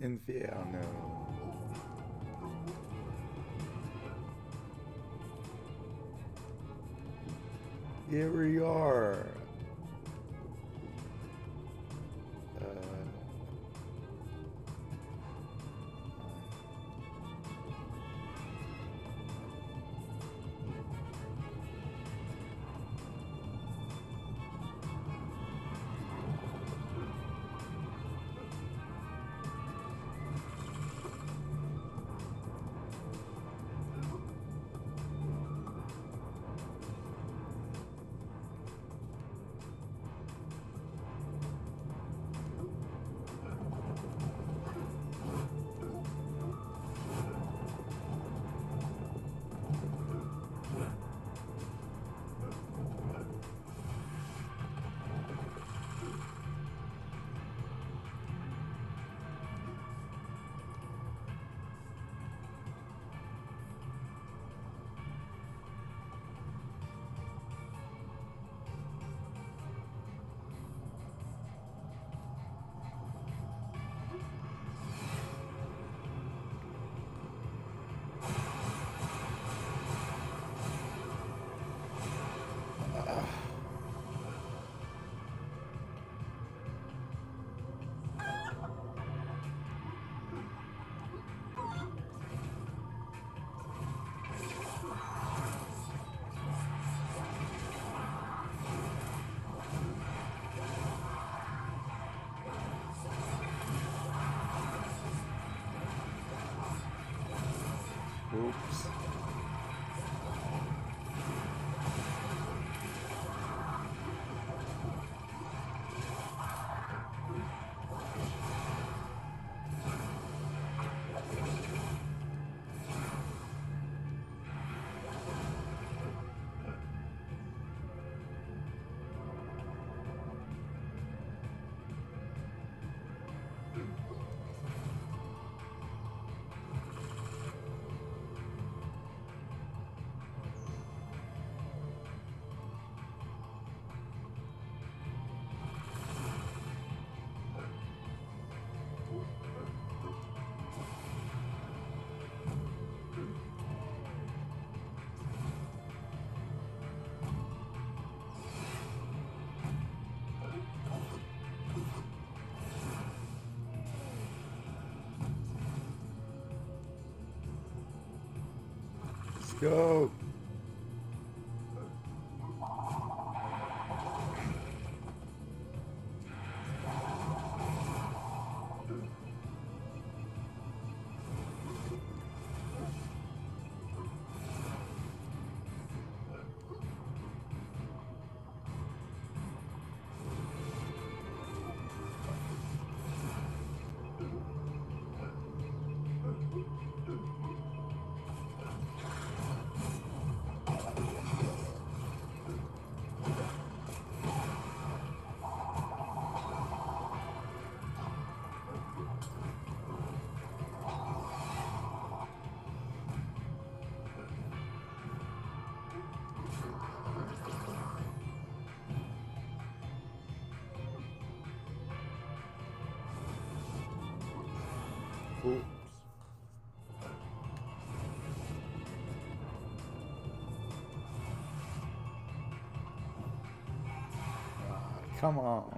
Inferno. Here we are. Go. Come on.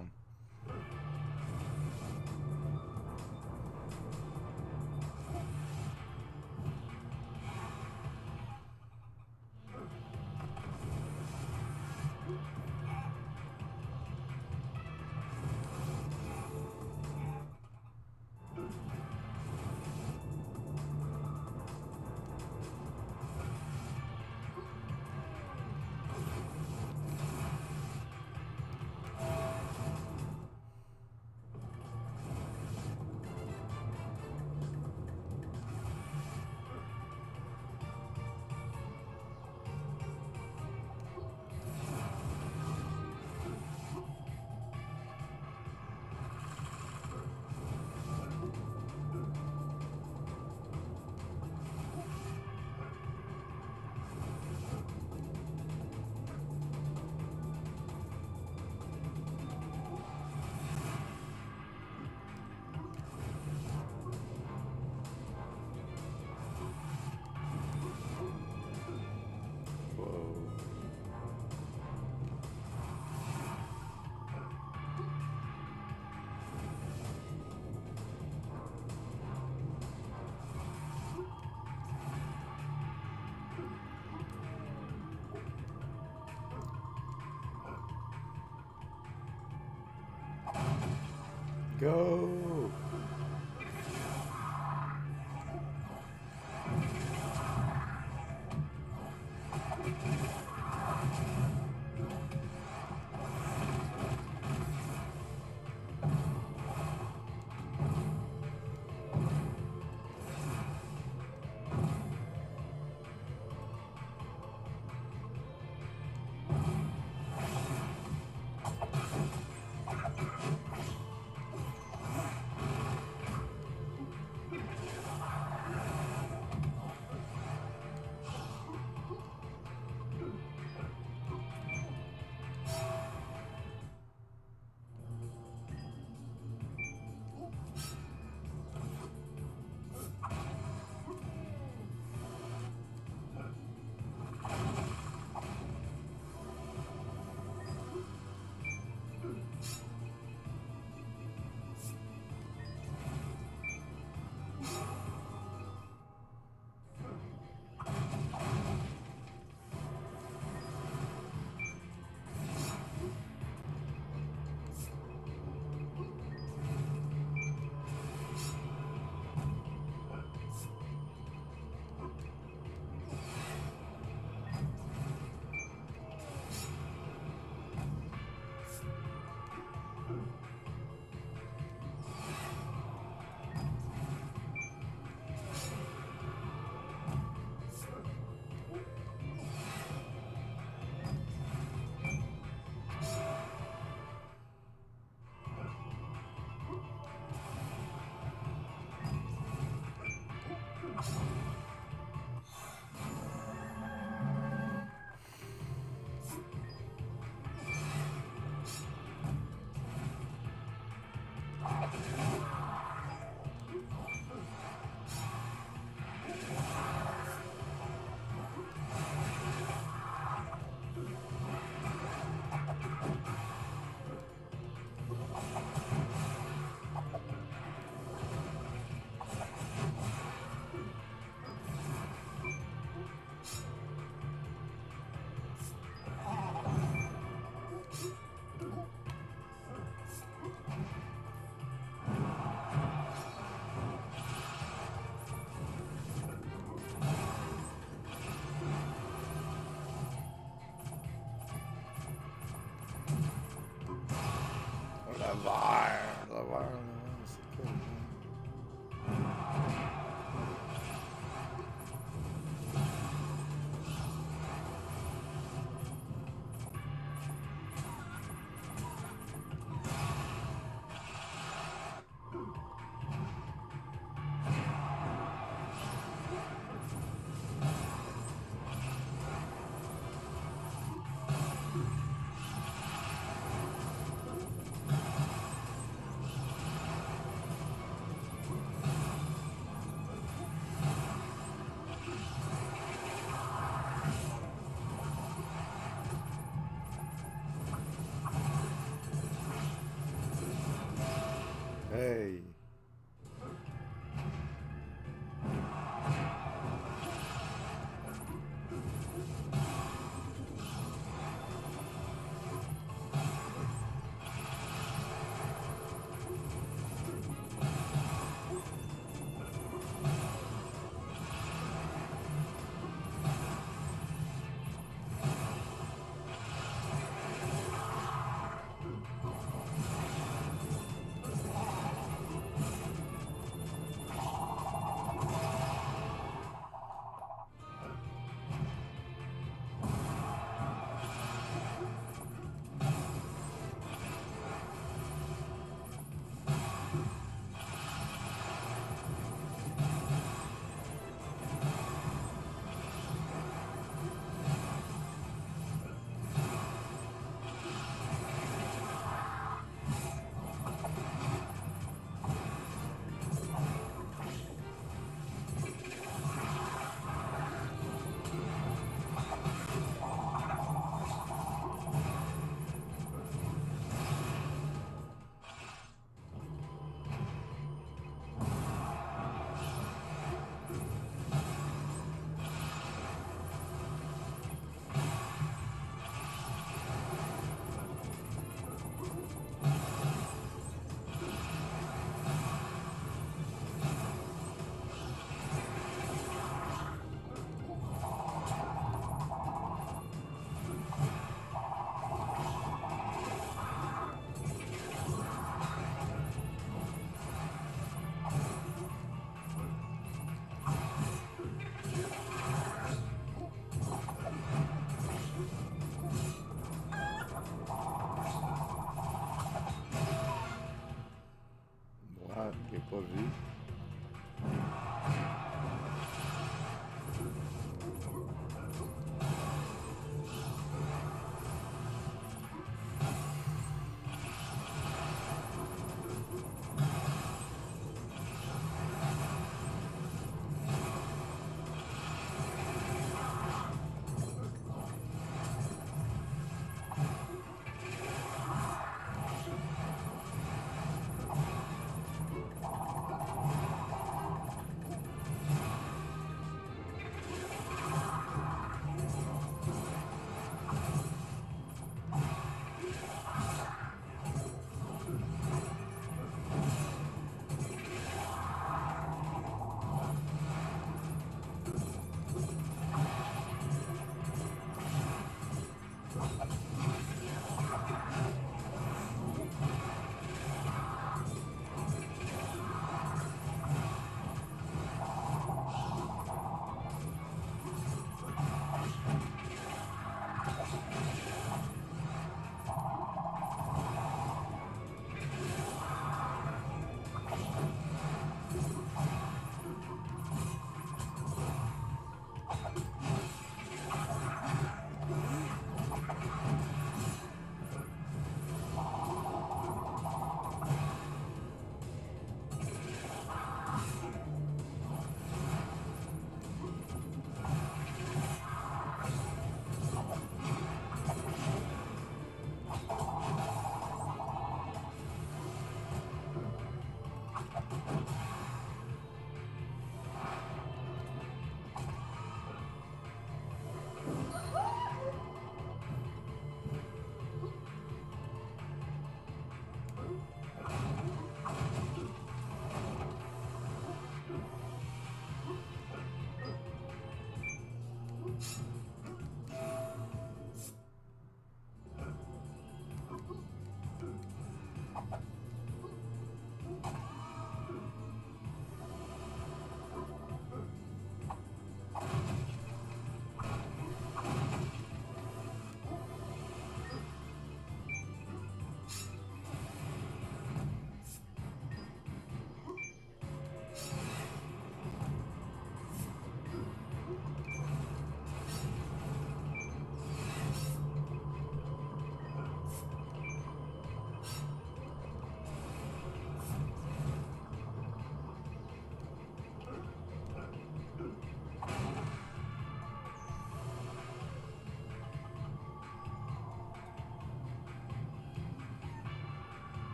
Go.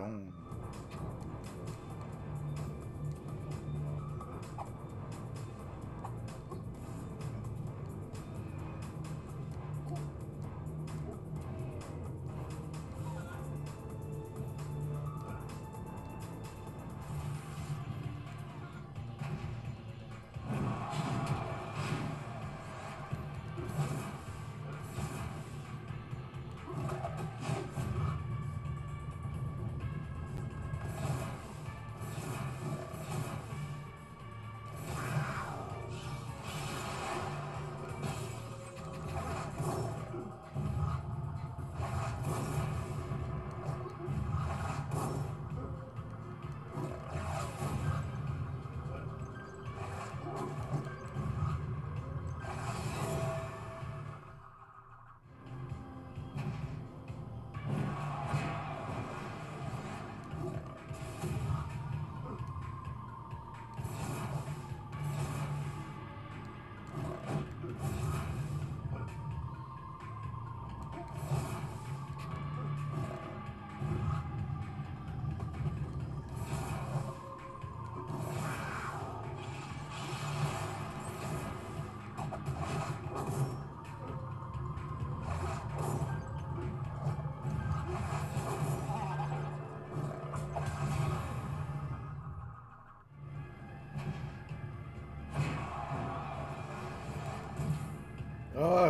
Truc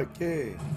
jaune. Ok.